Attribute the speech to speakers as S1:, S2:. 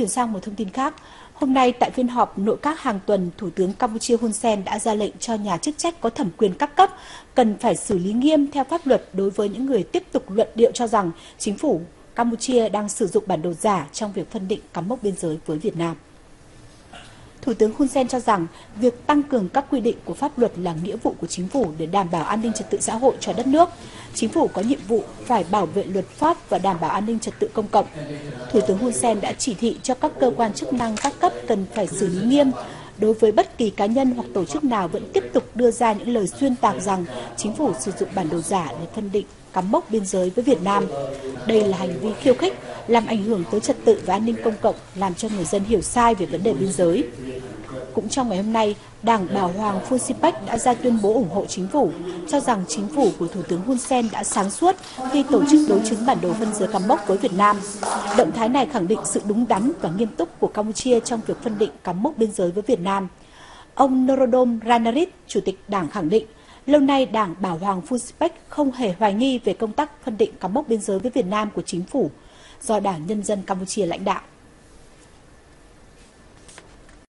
S1: Chuyển sang một thông tin khác, hôm nay tại phiên họp nội các hàng tuần, Thủ tướng Campuchia Hun Sen đã ra lệnh cho nhà chức trách có thẩm quyền các cấp cần phải xử lý nghiêm theo pháp luật đối với những người tiếp tục luận điệu cho rằng chính phủ Campuchia đang sử dụng bản đồ giả trong việc phân định cắm mốc biên giới với Việt Nam. Thủ tướng Hun Sen cho rằng việc tăng cường các quy định của pháp luật là nghĩa vụ của chính phủ để đảm bảo an ninh trật tự xã hội cho đất nước. Chính phủ có nhiệm vụ phải bảo vệ luật pháp và đảm bảo an ninh trật tự công cộng. Thủ tướng Hun Sen đã chỉ thị cho các cơ quan chức năng các cấp cần phải xử lý nghiêm đối với bất kỳ cá nhân hoặc tổ chức nào vẫn tiếp tục đưa ra những lời xuyên tạc rằng chính phủ sử dụng bản đồ giả để phân định cắm mốc biên giới với Việt Nam. Đây là hành vi khiêu khích, làm ảnh hưởng tới trật tự và an ninh công cộng, làm cho người dân hiểu sai về vấn đề biên giới. Cũng trong ngày hôm nay, Đảng Bảo Hoàng Funsipec đã ra tuyên bố ủng hộ chính phủ, cho rằng chính phủ của Thủ tướng Hun Sen đã sáng suốt khi tổ chức đối chứng bản đồ phân giới cắm mốc với Việt Nam. Động thái này khẳng định sự đúng đắn và nghiêm túc của Campuchia trong việc phân định cắm mốc biên giới với Việt Nam. Ông Norodom Ranarit, Chủ tịch Đảng khẳng định, lâu nay Đảng Bảo Hoàng Funsipec không hề hoài nghi về công tác phân định cắm mốc biên giới với Việt Nam của chính phủ do Đảng Nhân dân Campuchia lãnh đạo.